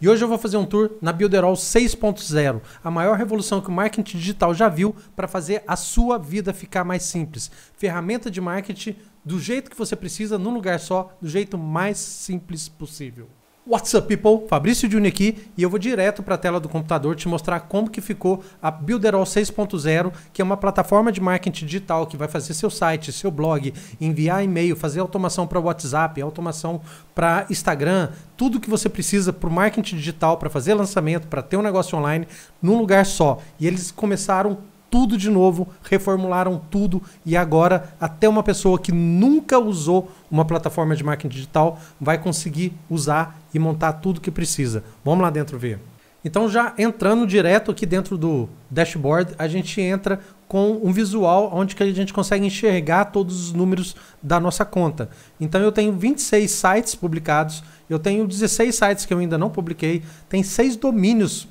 E hoje eu vou fazer um tour na Builderall 6.0, a maior revolução que o marketing digital já viu para fazer a sua vida ficar mais simples. Ferramenta de marketing do jeito que você precisa, num lugar só, do jeito mais simples possível. What's up, people? Fabrício Juni aqui e eu vou direto para a tela do computador te mostrar como que ficou a Builderall 6.0, que é uma plataforma de marketing digital que vai fazer seu site, seu blog, enviar e-mail, fazer automação para WhatsApp, automação para Instagram, tudo que você precisa para o marketing digital, para fazer lançamento, para ter um negócio online, num lugar só. E eles começaram tudo de novo, reformularam tudo e agora até uma pessoa que nunca usou uma plataforma de marketing digital vai conseguir usar e montar tudo que precisa. Vamos lá dentro ver. Então já entrando direto aqui dentro do dashboard, a gente entra com um visual onde que a gente consegue enxergar todos os números da nossa conta. Então eu tenho 26 sites publicados, eu tenho 16 sites que eu ainda não publiquei, tem seis domínios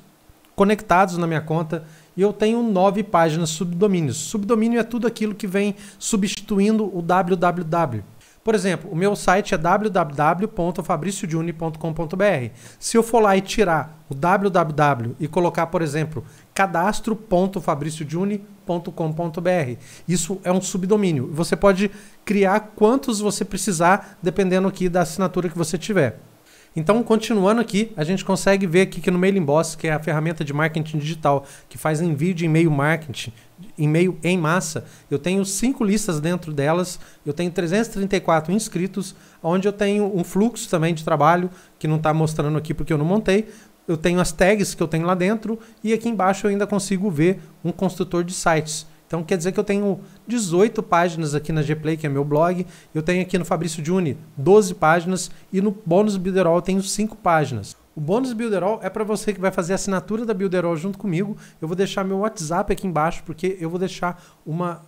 conectados na minha conta e eu tenho nove páginas subdomínios. Subdomínio é tudo aquilo que vem substituindo o www. Por exemplo, o meu site é www.fabriciodiuni.com.br. Se eu for lá e tirar o www e colocar, por exemplo, cadastro.fabriciodiuni.com.br, isso é um subdomínio. Você pode criar quantos você precisar, dependendo aqui da assinatura que você tiver. Então, continuando aqui, a gente consegue ver aqui que no Mailing Boss, que é a ferramenta de marketing digital, que faz envio de e-mail marketing, e-mail em massa, eu tenho cinco listas dentro delas, eu tenho 334 inscritos, onde eu tenho um fluxo também de trabalho, que não está mostrando aqui porque eu não montei, eu tenho as tags que eu tenho lá dentro, e aqui embaixo eu ainda consigo ver um construtor de sites. Então quer dizer que eu tenho 18 páginas aqui na Gplay, que é meu blog. Eu tenho aqui no Fabrício Juni 12 páginas e no Bônus Builderall eu tenho 5 páginas. O Bônus Builderall é para você que vai fazer a assinatura da Builderall junto comigo. Eu vou deixar meu WhatsApp aqui embaixo porque eu vou deixar uma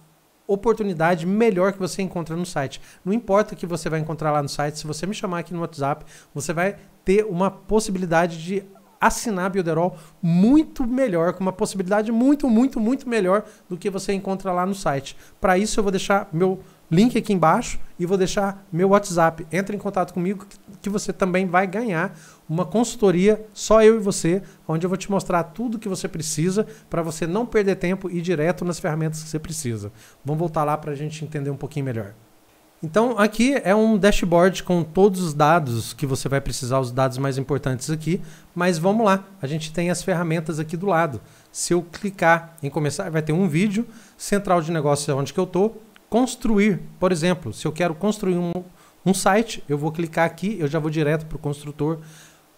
oportunidade melhor que você encontra no site. Não importa o que você vai encontrar lá no site, se você me chamar aqui no WhatsApp, você vai ter uma possibilidade de assinar Builderall muito melhor, com uma possibilidade muito, muito, muito melhor do que você encontra lá no site. Para isso, eu vou deixar meu link aqui embaixo e vou deixar meu WhatsApp. Entre em contato comigo que você também vai ganhar uma consultoria só eu e você, onde eu vou te mostrar tudo que você precisa para você não perder tempo e ir direto nas ferramentas que você precisa. Vamos voltar lá para a gente entender um pouquinho melhor. Então aqui é um dashboard com todos os dados que você vai precisar, os dados mais importantes aqui. Mas vamos lá, a gente tem as ferramentas aqui do lado. Se eu clicar em começar, vai ter um vídeo, central de negócios é onde que eu estou, construir, por exemplo, se eu quero construir um, um site, eu vou clicar aqui, eu já vou direto para o construtor.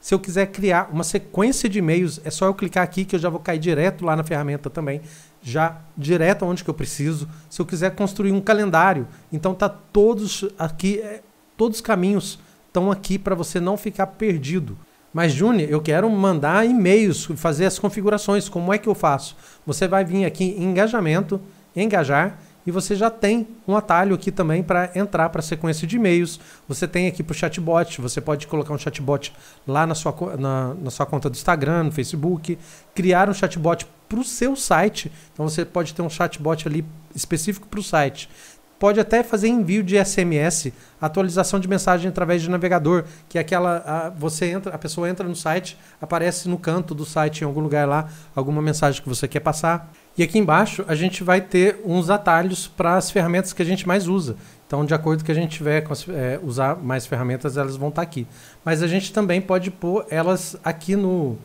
Se eu quiser criar uma sequência de e-mails, é só eu clicar aqui que eu já vou cair direto lá na ferramenta também já direto aonde que eu preciso. Se eu quiser construir um calendário, então tá todos aqui, é, todos os caminhos estão aqui para você não ficar perdido. Mas Júnior, eu quero mandar e-mails, fazer as configurações. Como é que eu faço? Você vai vir aqui em engajamento, engajar e você já tem um atalho aqui também para entrar para a sequência de e-mails. Você tem aqui para o chatbot, você pode colocar um chatbot lá na sua, na, na sua conta do Instagram, no Facebook, criar um chatbot para o seu site. Então você pode ter um chatbot ali específico para o site. Pode até fazer envio de SMS, atualização de mensagem através de navegador, que é aquela a, você entra, a pessoa entra no site, aparece no canto do site em algum lugar lá alguma mensagem que você quer passar. E aqui embaixo a gente vai ter uns atalhos para as ferramentas que a gente mais usa. Então, de acordo com que a gente tiver é, usar mais ferramentas, elas vão estar tá aqui. Mas a gente também pode pôr elas aqui no,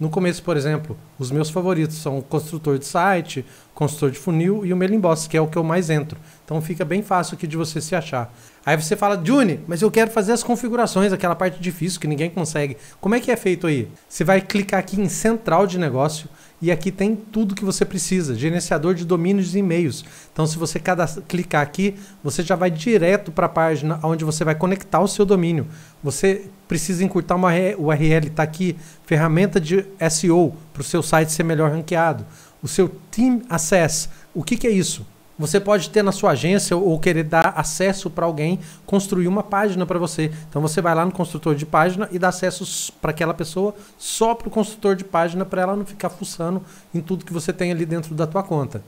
no começo, por exemplo, os meus favoritos são o construtor de site, construtor de funil e o Mailing Boss, que é o que eu mais entro. Então fica bem fácil aqui de você se achar. Aí você fala, Juni, mas eu quero fazer as configurações, aquela parte difícil que ninguém consegue. Como é que é feito aí? Você vai clicar aqui em Central de Negócio e aqui tem tudo que você precisa, gerenciador de domínios e e-mails. Então, se você clicar aqui, você já vai direto para a página onde você vai conectar o seu domínio. Você precisa encurtar uma URL, está aqui, ferramenta de SEO, para o seu site ser melhor ranqueado. O seu Team Access, o que, que é isso? Você pode ter na sua agência ou querer dar acesso para alguém construir uma página para você. Então você vai lá no construtor de página e dá acesso para aquela pessoa só para o construtor de página para ela não ficar fuçando em tudo que você tem ali dentro da tua conta.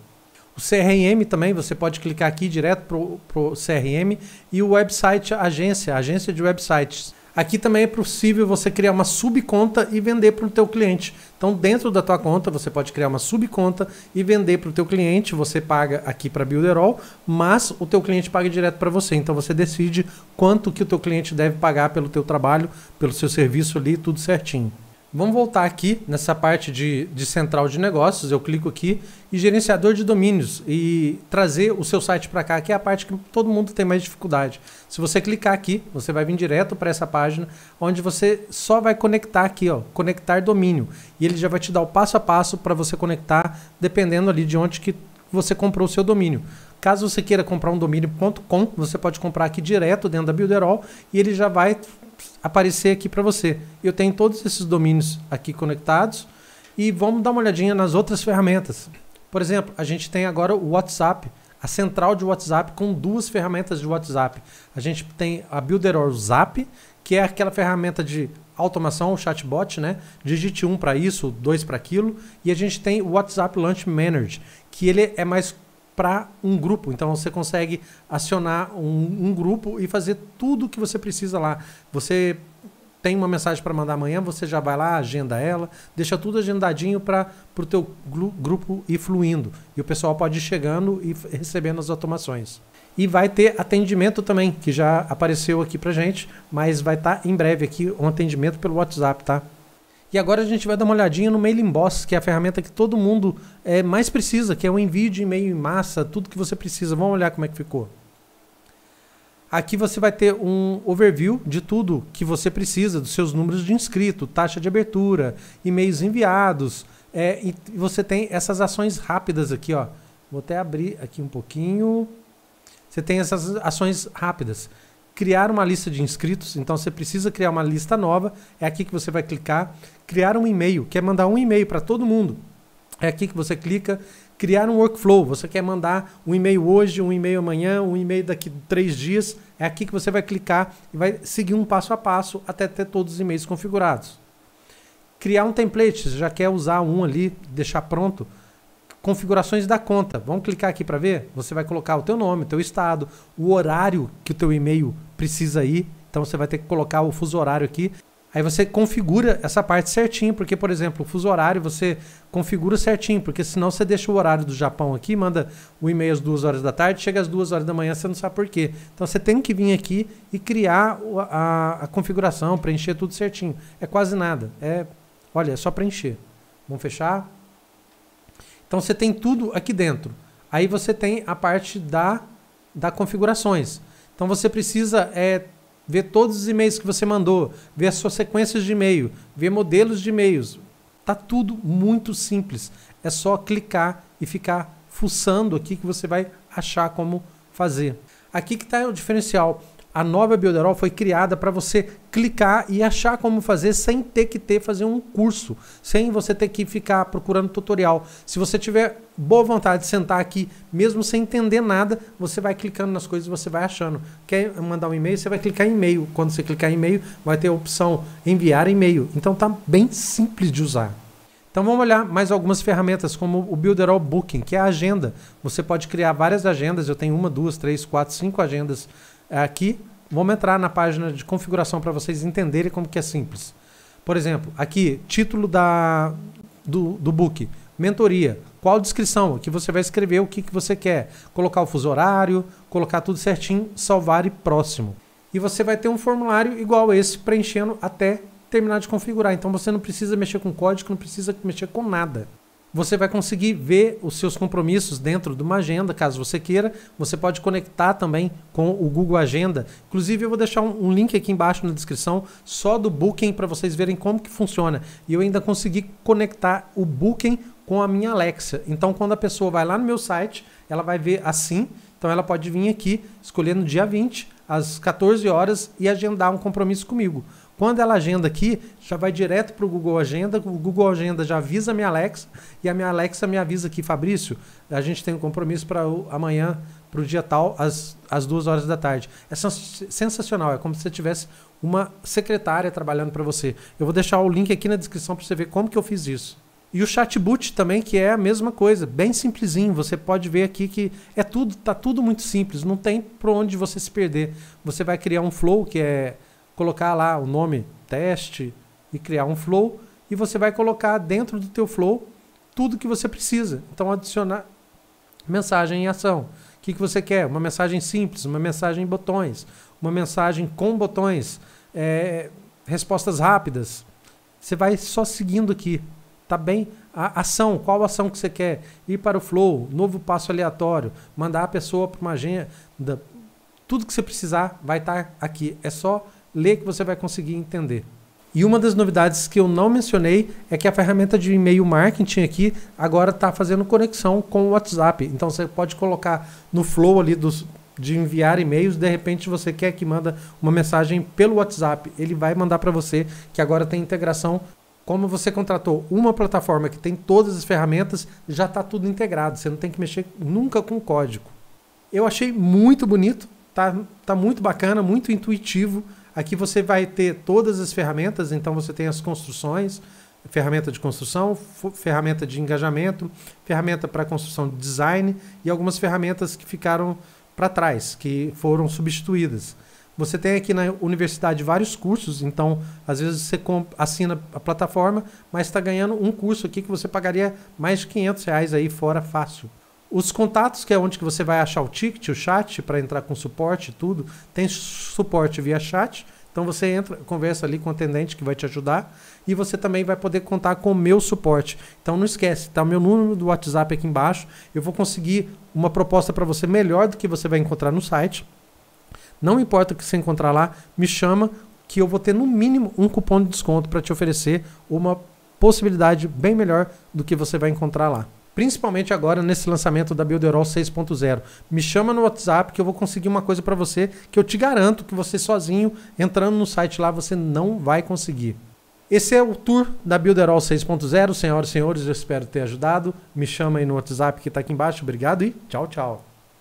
O CRM também, você pode clicar aqui direto para o CRM e o website agência, agência de websites. Aqui também é possível você criar uma subconta e vender para o teu cliente. Então, dentro da tua conta, você pode criar uma subconta e vender para o teu cliente. Você paga aqui para Builderall, mas o teu cliente paga direto para você. Então, você decide quanto que o teu cliente deve pagar pelo teu trabalho, pelo seu serviço ali, tudo certinho. Vamos voltar aqui nessa parte de, de central de negócios. Eu clico aqui e gerenciador de domínios e trazer o seu site para cá, que é a parte que todo mundo tem mais dificuldade. Se você clicar aqui, você vai vir direto para essa página, onde você só vai conectar aqui, ó, conectar domínio, e ele já vai te dar o passo a passo para você conectar, dependendo ali de onde que você comprou o seu domínio. Caso você queira comprar um domínio.com, você pode comprar aqui direto dentro da Builderall e ele já vai aparecer aqui para você. Eu tenho todos esses domínios aqui conectados e vamos dar uma olhadinha nas outras ferramentas. Por exemplo, a gente tem agora o WhatsApp, a central de WhatsApp com duas ferramentas de WhatsApp. A gente tem a Builder Zap, que é aquela ferramenta de automação, o chatbot, né? Digite um para isso, dois para aquilo. E a gente tem o WhatsApp Launch Manager, que ele é mais para um grupo. Então você consegue acionar um, um, grupo e fazer tudo o que você precisa lá. Você tem uma mensagem para mandar amanhã, você já vai lá, agenda ela, deixa tudo agendadinho para o teu grupo ir fluindo. E o pessoal pode ir chegando e recebendo as automações. E vai ter atendimento também, que já apareceu aqui para gente, mas vai estar tá em breve aqui um atendimento pelo WhatsApp, tá? E agora a gente vai dar uma olhadinha no Mailing Boss, que é a ferramenta que todo mundo é, mais precisa, que é o envio de e-mail em massa, tudo que você precisa. Vamos olhar como é que ficou. Aqui você vai ter um overview de tudo que você precisa, dos seus números de inscrito, taxa de abertura, e-mails enviados. É, e você tem essas ações rápidas aqui, ó. Vou até abrir aqui um pouquinho. Você tem essas ações rápidas criar uma lista de inscritos, então você precisa criar uma lista nova, é aqui que você vai clicar, criar um e-mail, quer mandar um e-mail para todo mundo, é aqui que você clica, criar um workflow, você quer mandar um e-mail hoje, um e-mail amanhã, um e-mail daqui três dias, é aqui que você vai clicar e vai seguir um passo a passo até ter todos os e-mails configurados. Criar um template, você já quer usar um ali, deixar pronto, configurações da conta. Vamos clicar aqui para ver? Você vai colocar o teu nome, o teu estado, o horário que o teu e-mail precisa ir. Então você vai ter que colocar o fuso horário aqui. Aí você configura essa parte certinho, porque, por exemplo, o fuso horário você configura certinho, porque senão você deixa o horário do Japão aqui, manda o e-mail às duas horas da tarde, chega às duas horas da manhã, você não sabe por quê. Então você tem que vir aqui e criar a, a configuração, preencher tudo certinho. É quase nada. É, olha, é só preencher. Vamos fechar? Então você tem tudo aqui dentro. Aí você tem a parte da, da configurações. Então você precisa é, ver todos os e-mails que você mandou, ver as suas sequências de e-mail, ver modelos de e-mails. Tá tudo muito simples. É só clicar e ficar fuçando aqui que você vai achar como fazer. Aqui que está o diferencial. A nova Builderall foi criada para você clicar e achar como fazer sem ter que ter fazer um curso, sem você ter que ficar procurando tutorial. Se você tiver boa vontade de sentar aqui, mesmo sem entender nada, você vai clicando nas coisas você vai achando. Quer mandar um e-mail, você vai clicar em e-mail. Quando você clicar em e-mail, vai ter a opção enviar e-mail. Então tá bem simples de usar. Então vamos olhar mais algumas ferramentas, como o Builderall Booking, que é a agenda. Você pode criar várias agendas, eu tenho uma, duas, três, quatro, cinco agendas aqui, vamos entrar na página de configuração para vocês entenderem como que é simples. Por exemplo, aqui, título da, do, do book, mentoria. Qual descrição? Aqui você vai escrever o que, que você quer. Colocar o fuso horário, colocar tudo certinho, salvar e próximo. E você vai ter um formulário igual esse, preenchendo até terminar de configurar. Então você não precisa mexer com código, não precisa mexer com nada você vai conseguir ver os seus compromissos dentro de uma agenda, caso você queira. Você pode conectar também com o Google Agenda. Inclusive, eu vou deixar um, link aqui embaixo na descrição só do Booking para vocês verem como que funciona. E eu ainda consegui conectar o Booking com a minha Alexa. Então, quando a pessoa vai lá no meu site, ela vai ver assim. Então, ela pode vir aqui, escolher no dia 20, às 14 horas, e agendar um compromisso comigo. Quando ela agenda aqui, já vai direto para o Google Agenda, o Google Agenda já avisa a minha Alexa e a minha Alexa me avisa aqui, Fabrício, a gente tem um compromisso para amanhã, para o dia tal, às, às duas horas da tarde. É sensacional, é como se você tivesse uma secretária trabalhando para você. Eu vou deixar o link aqui na descrição para você ver como que eu fiz isso. E o chatbot também, que é a mesma coisa, bem simplesinho. Você pode ver aqui que é tudo, tá tudo muito simples, não tem para onde você se perder. Você vai criar um flow que é colocar lá o nome teste e criar um flow e você vai colocar dentro do teu flow tudo que você precisa. Então adicionar mensagem em ação. O que, que você quer? Uma mensagem simples, uma mensagem em botões, uma mensagem com botões, é, respostas rápidas. Você vai só seguindo aqui. Tá bem? A ação, qual ação que você quer? Ir para o flow, novo passo aleatório, mandar a pessoa para uma agenda. Tudo que você precisar vai estar tá aqui. É só ler que você vai conseguir entender. E uma das novidades que eu não mencionei é que a ferramenta de e-mail marketing aqui agora está fazendo conexão com o WhatsApp. Então você pode colocar no flow ali dos, de enviar e-mails, de repente você quer que manda uma mensagem pelo WhatsApp, ele vai mandar para você que agora tem integração. Como você contratou uma plataforma que tem todas as ferramentas, já está tudo integrado. Você não tem que mexer nunca com código. Eu achei muito bonito, tá, tá muito bacana, muito intuitivo. Aqui você vai ter todas as ferramentas, então você tem as construções, ferramenta de construção, ferramenta de engajamento, ferramenta para construção de design e algumas ferramentas que ficaram para trás, que foram substituídas. Você tem aqui na universidade vários cursos, então às vezes você assina a plataforma, mas está ganhando um curso aqui que você pagaria mais de 500 reais aí fora fácil. Os contatos, que é onde que você vai achar o ticket, o chat, para entrar com suporte e tudo, tem suporte via chat. Então você entra, conversa ali com o atendente que vai te ajudar e você também vai poder contar com o meu suporte. Então não esquece, tá o meu número do WhatsApp aqui embaixo. Eu vou conseguir uma proposta para você melhor do que você vai encontrar no site. Não importa o que você encontrar lá, me chama que eu vou ter no mínimo um cupom de desconto para te oferecer uma possibilidade bem melhor do que você vai encontrar lá. Principalmente agora nesse lançamento da Builderall 6.0. Me chama no WhatsApp que eu vou conseguir uma coisa para você que eu te garanto que você sozinho, entrando no site lá, você não vai conseguir. Esse é o tour da Builderall 6.0. Senhoras e senhores, eu espero ter ajudado. Me chama aí no WhatsApp que está aqui embaixo. Obrigado e tchau, tchau.